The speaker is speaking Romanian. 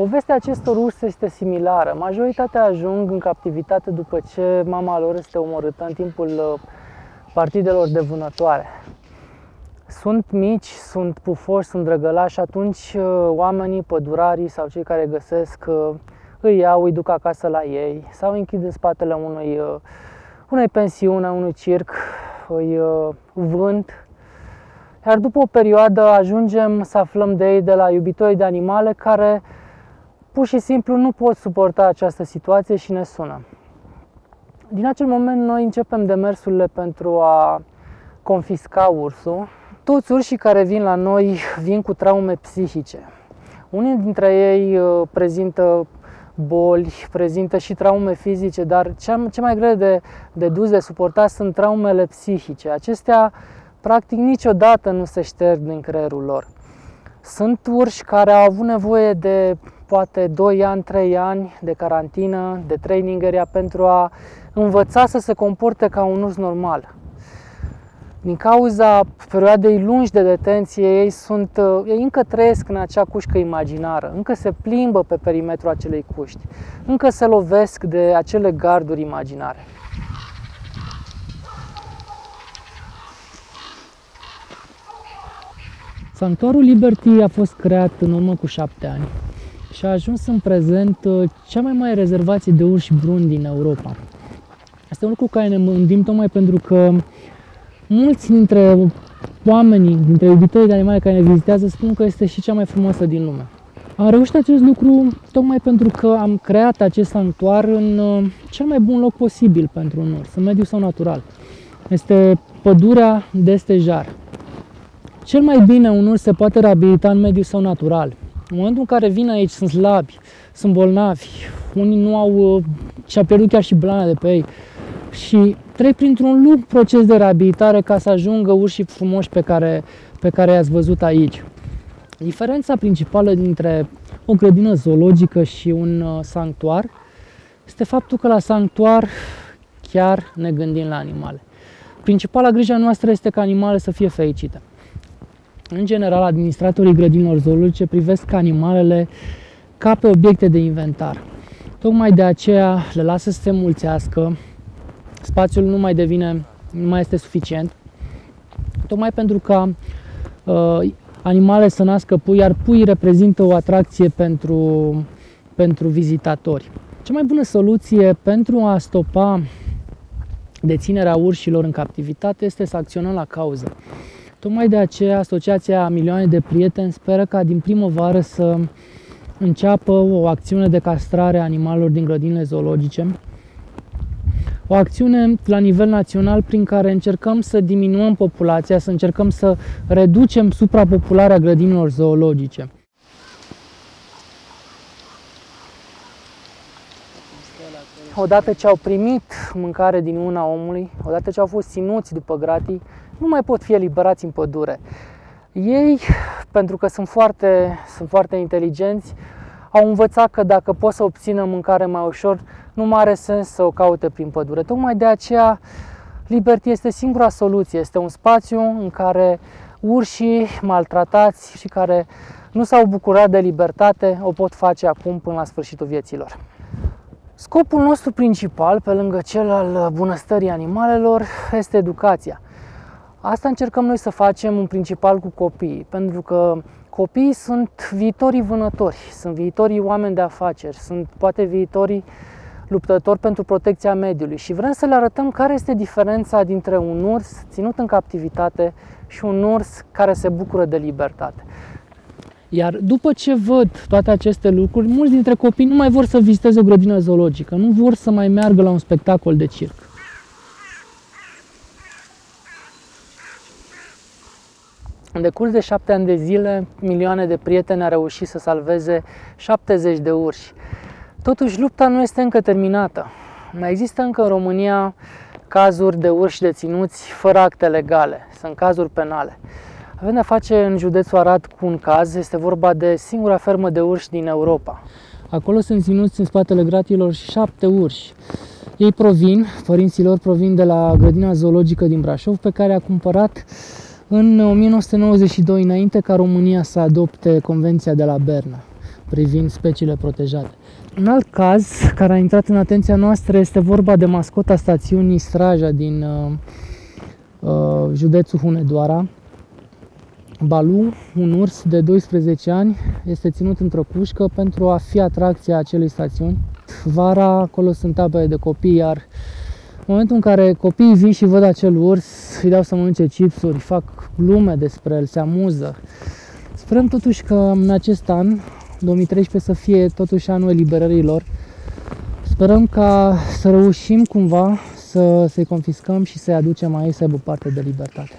Povestea acestor urs este similară. Majoritatea ajung în captivitate după ce mama lor este omorâtă în timpul uh, partidelor de vânătoare. Sunt mici, sunt pufoși, sunt drăgălași, atunci uh, oamenii, pădurarii sau cei care găsesc uh, îi iau, îi duc acasă la ei sau îi închid în spatele unui, unei pensiune, unui circ, îi vând iar după o perioadă ajungem să aflăm de ei de la iubitorii de animale care pur și simplu nu pot suporta această situație și ne sună. Din acel moment noi începem demersurile pentru a confisca ursul. Toți urșii care vin la noi vin cu traume psihice. Unii dintre ei uh, prezintă boli, prezintă și traume fizice, dar cea, ce mai greu de, de dus, de suportat sunt traumele psihice. Acestea practic niciodată nu se șterg din creierul lor. Sunt urși care au avut nevoie de poate 2 ani, 3 ani de carantină, de training area pentru a învăța să se comporte ca un urs normal. Din cauza perioadei lungi de detenție, ei, sunt, ei încă trăiesc în acea cușcă imaginară, încă se plimbă pe perimetrul acelei cuști, încă se lovesc de acele garduri imaginare. Sanctuarul Liberty a fost creat în urmă cu șapte ani și a ajuns în prezent uh, cea mai mare rezervație de urși bruni din Europa. Asta e un lucru care ne mândim tocmai pentru că mulți dintre oamenii, dintre iubitorii de animale care ne vizitează spun că este și cea mai frumoasă din lume. Am reușit acest lucru tocmai pentru că am creat acest sanctuar în uh, cel mai bun loc posibil pentru un urs, în mediul său natural. Este pădurea de stejar. Cel mai bine un urs se poate reabilita în mediul său natural. În momentul în care vin aici, sunt slabi, sunt bolnavi, unii nu au, uh, și-a pierdut chiar și blana de pe ei și trec printr-un lung proces de reabilitare ca să ajungă urșii frumoși pe care, pe care i-ați văzut aici. Diferența principală dintre o grădină zoologică și un uh, sanctuar este faptul că la sanctuar chiar ne gândim la animale. Principala grijă noastră este ca animalele să fie fericite. În general, administratorii grădinilor zoologice privesc animalele ca pe obiecte de inventar. Tocmai de aceea le lasă să se mulțească, spațiul nu mai devine, nu mai este suficient, tocmai pentru ca uh, animale să nască pui, iar pui reprezintă o atracție pentru, pentru vizitatori. Cea mai bună soluție pentru a stopa deținerea urșilor în captivitate este să acționăm la cauză. Tocmai de aceea Asociația Milioane de Prieteni speră ca din primăvară să înceapă o acțiune de castrare a animalelor din grădinile zoologice. O acțiune la nivel național prin care încercăm să diminuăm populația, să încercăm să reducem suprapopularea grădinilor zoologice. Odată ce au primit mâncare din una omului, odată ce au fost ținuți după gratii, nu mai pot fi eliberați în pădure. Ei, pentru că sunt foarte, sunt foarte inteligenți, au învățat că dacă pot să obțină mâncare mai ușor, nu mai are sens să o caute prin pădure. Tocmai de aceea Liberty este singura soluție. Este un spațiu în care urșii maltratați și care nu s-au bucurat de libertate o pot face acum până la sfârșitul vieților. Scopul nostru principal, pe lângă cel al bunăstării animalelor, este educația. Asta încercăm noi să facem în principal cu copiii, pentru că copiii sunt viitorii vânători, sunt viitorii oameni de afaceri, sunt poate viitorii luptători pentru protecția mediului și vrem să le arătăm care este diferența dintre un urs ținut în captivitate și un urs care se bucură de libertate. Iar după ce văd toate aceste lucruri, mulți dintre copii nu mai vor să viziteze o grădină zoologică, nu vor să mai meargă la un spectacol de circ. În decurs de șapte ani de zile, milioane de prieteni au reușit să salveze 70 de urși. Totuși, lupta nu este încă terminată. Mai există încă în România cazuri de urși deținuți fără acte legale. Sunt cazuri penale. Avem de face în județul Arad cu un caz, este vorba de singura fermă de urși din Europa. Acolo sunt ținuți în spatele gratilor șapte urși. Ei provin, părinții lor provin de la grădina zoologică din Brașov, pe care a cumpărat în 1992, înainte ca România să adopte Convenția de la Berna. privind speciile protejate. Un alt caz care a intrat în atenția noastră este vorba de mascota stațiunii Straja din uh, uh, județul Hunedoara. Balu, un urs de 12 ani, este ținut într-o cușcă pentru a fi atracția acelei stațiuni. Vara acolo sunt tabere de copii, iar în momentul în care copiii vin și văd acel urs, îi dau să mănânce chipsuri, fac glume despre el, se amuză. Sperăm totuși că în acest an, 2013, să fie totuși anul eliberărilor. Sperăm ca să reușim cumva să, să-i confiscăm și să-i aducem aici să aibă parte de libertate.